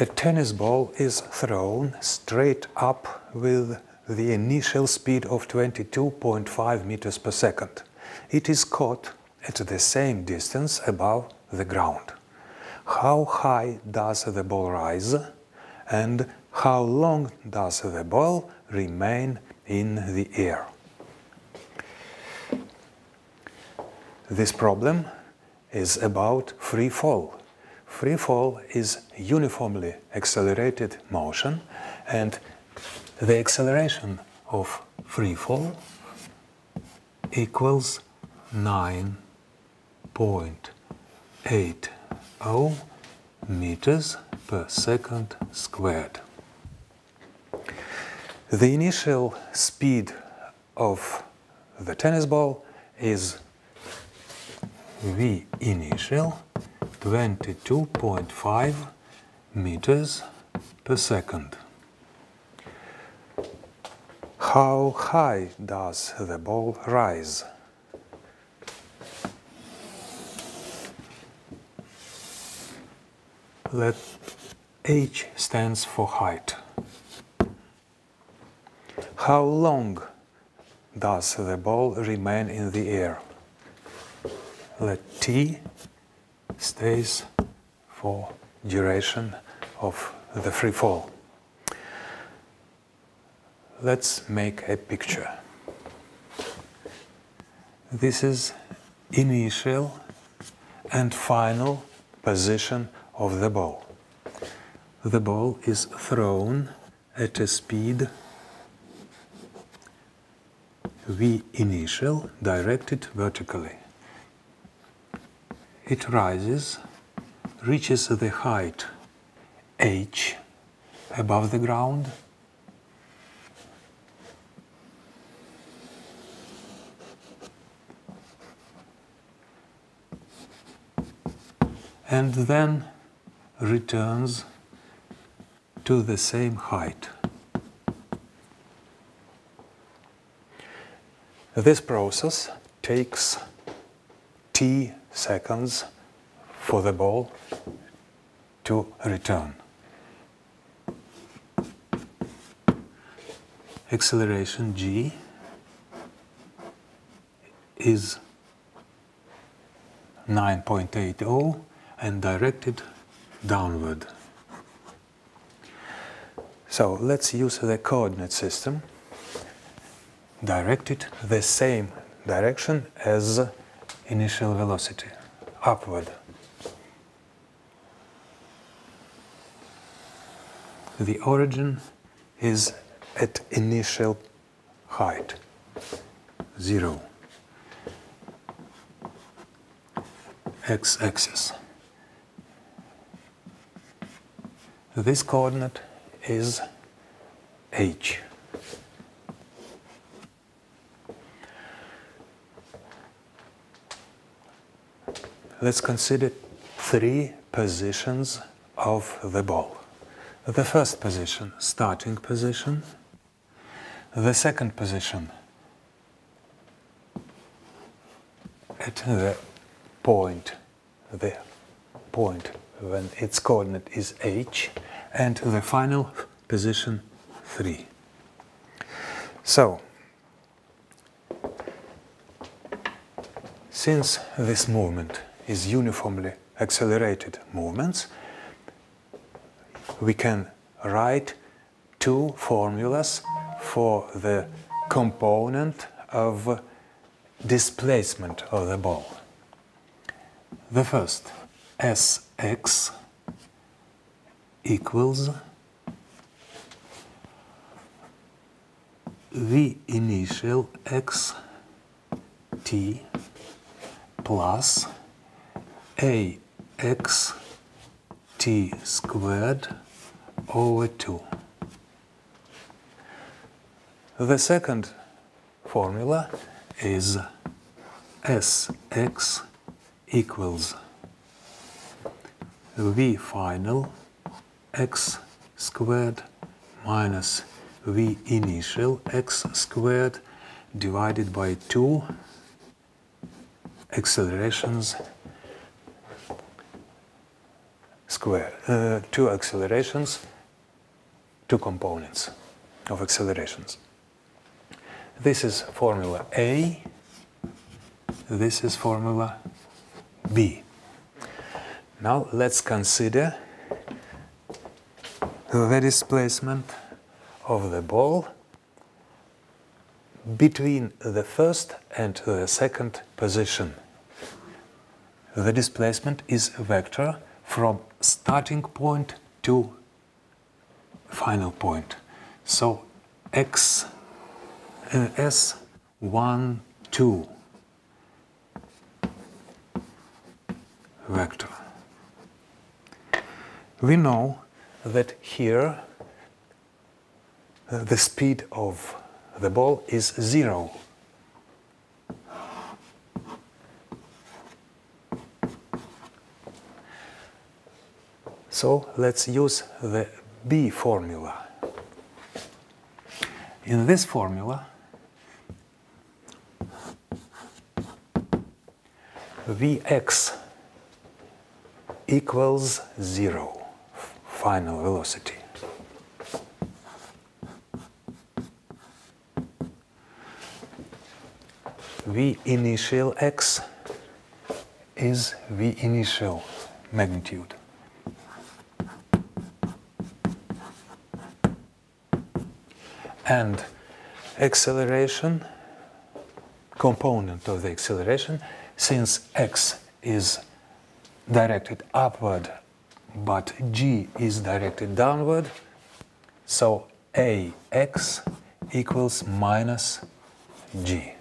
A tennis ball is thrown straight up with the initial speed of 22.5 meters per second. It is caught at the same distance above the ground. How high does the ball rise and how long does the ball remain in the air? This problem is about free fall. Free fall is uniformly accelerated motion and the acceleration of free fall equals 9.80 meters per second squared. The initial speed of the tennis ball is v initial 22.5 meters per second. How high does the ball rise? Let h stands for height. How long does the ball remain in the air? Let t stays for duration of the free fall. Let's make a picture. This is initial and final position of the ball. The ball is thrown at a speed v initial directed vertically. It rises, reaches the height h above the ground, and then returns to the same height. This process takes t seconds for the ball to return. Acceleration g is 9.80 and directed downward. So let's use the coordinate system directed the same direction as initial velocity, upward. The origin is at initial height, zero, x-axis. This coordinate is h. Let's consider three positions of the ball. The first position, starting position. The second position, at the point, the point when its coordinate is h, and the final position 3. So, since this movement is uniformly accelerated movements, we can write two formulas for the component of displacement of the ball. The first, Sx equals V initial x t plus a x t squared over 2. The second formula is Sx equals V final x squared minus V initial x squared divided by 2 accelerations square, uh, two accelerations, two components of accelerations. This is formula A, this is formula B. Now let's consider the displacement of the ball between the first and the second position. The displacement is a vector from starting point to final point. So x uh, s 1 2 vector. We know that here uh, the speed of the ball is zero. So let's use the B formula. In this formula, Vx equals zero, final velocity. V initial x is V initial magnitude. And acceleration component of the acceleration, since x is directed upward but g is directed downward, so ax equals minus g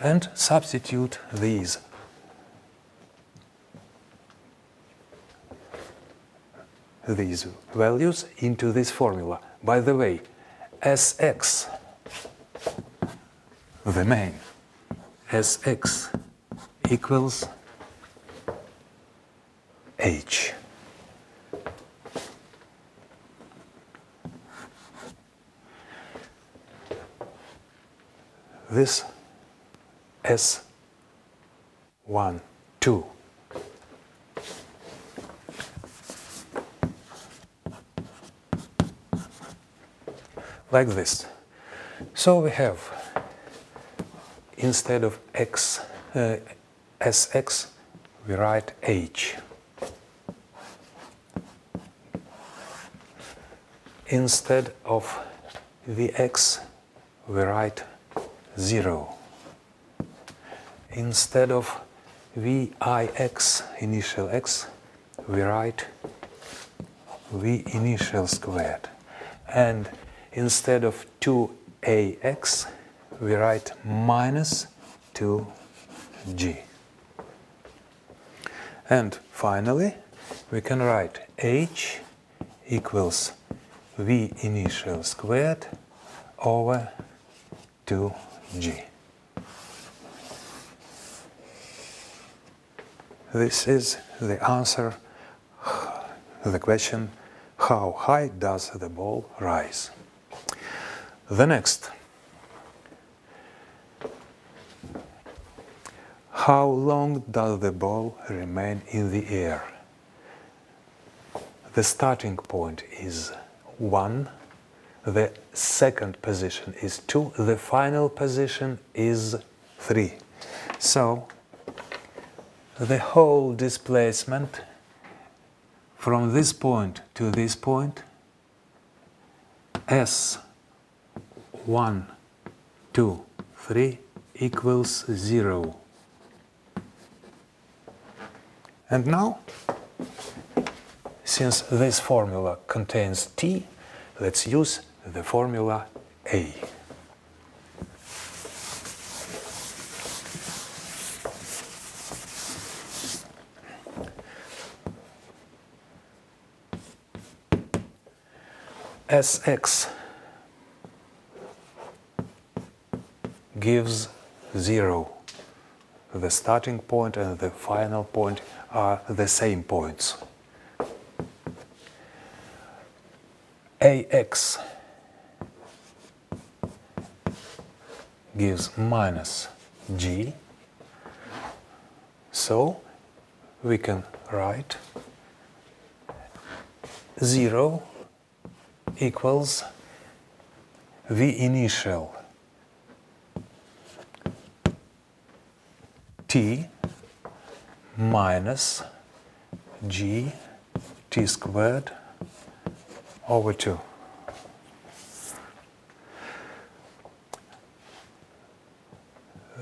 and substitute these these values into this formula. By the way, Sx, the main, Sx equals h. This S 1, 2. Like this. So we have, instead of x, uh, sx, we write h. Instead of vx, we write 0 instead of Vix initial x, we write V initial squared. And instead of 2ax, we write minus 2g. And finally, we can write h equals v initial squared over 2g. This is the answer the question how high does the ball rise? The next. How long does the ball remain in the air? The starting point is 1, the second position is 2, the final position is 3. So the whole displacement from this point to this point s 1 2 3 equals 0 and now since this formula contains t let's use the formula a. Sx gives 0. The starting point and the final point are the same points. Ax gives minus g. So we can write 0 equals v initial t minus g t squared over 2.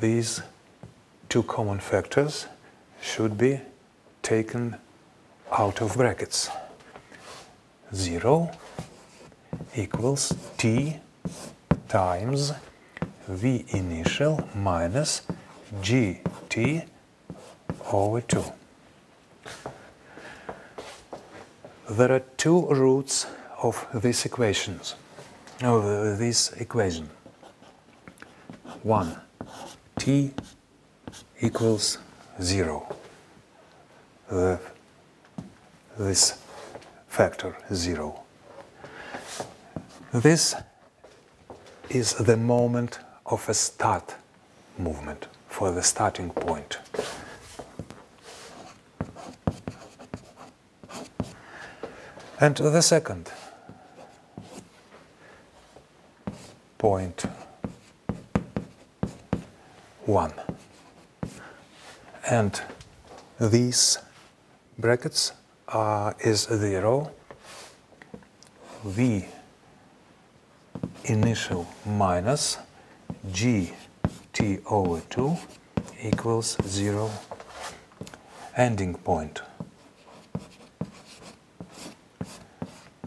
These two common factors should be taken out of brackets. 0 equals t times v initial minus gt over 2. There are two roots of this equations, of this equation. One, t equals 0. The, this factor 0. This is the moment of a start movement for the starting point. And the second point one. And these brackets are is zero v initial minus g t over 2 equals 0 ending point.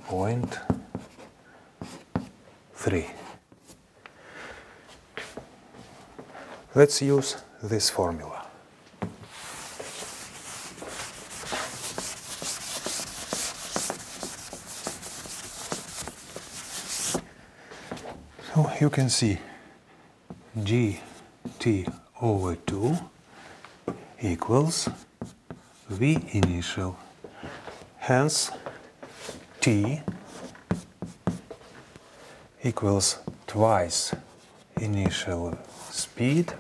Point 3. Let's use this formula. So you can see g t over 2 equals v initial. Hence, t equals twice initial speed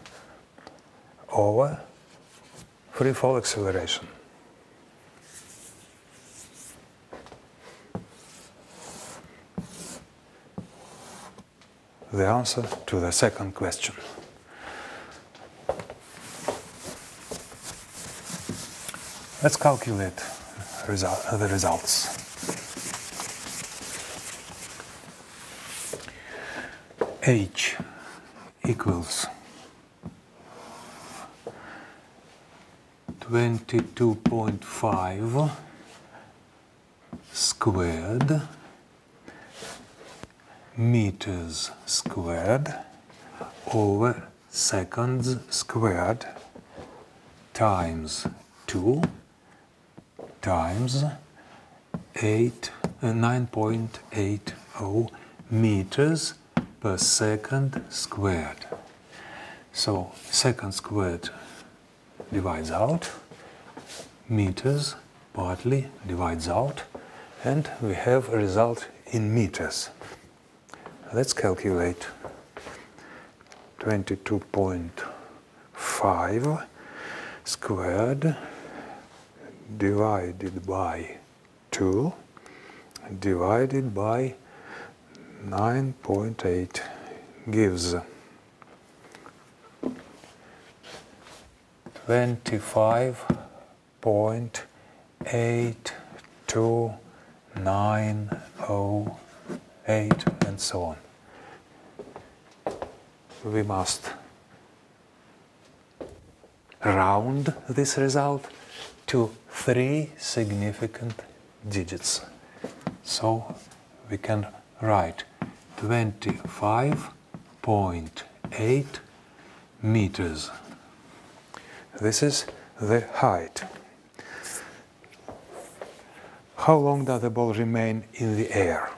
over free fall acceleration. The answer to the second question. Let's calculate result, the results. H equals 22.5 squared meters squared over seconds squared times 2 times 8 uh, 9.80 meters per second squared. So second squared divides out, meters partly divides out, and we have a result in meters. Let's calculate 22.5 squared divided by 2 divided by 9.8 gives 25.82908 and so on. We must round this result to three significant digits. So we can write 25.8 meters. This is the height. How long does the ball remain in the air?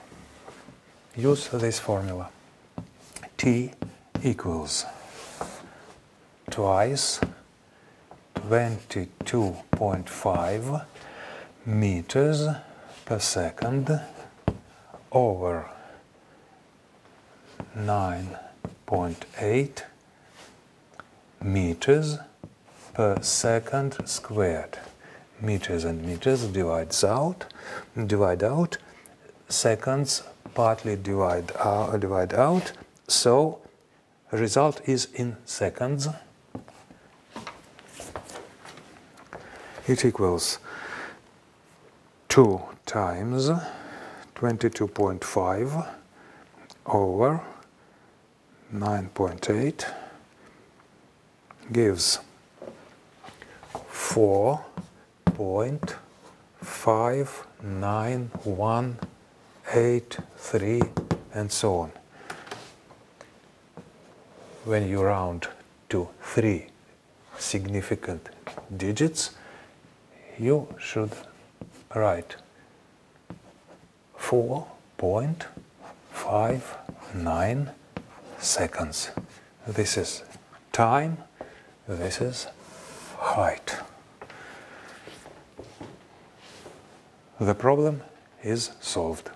Use this formula. T equals twice 22.5 meters per second over 9.8 meters per second squared. meters and meters divides out, divide out, seconds partly divide, uh, divide out, so result is in seconds. It equals 2 times 22.5 over 9.8 gives 4.59183 and so on. When you round to three significant digits, you should write 4.59 seconds. This is time, this is height. The problem is solved.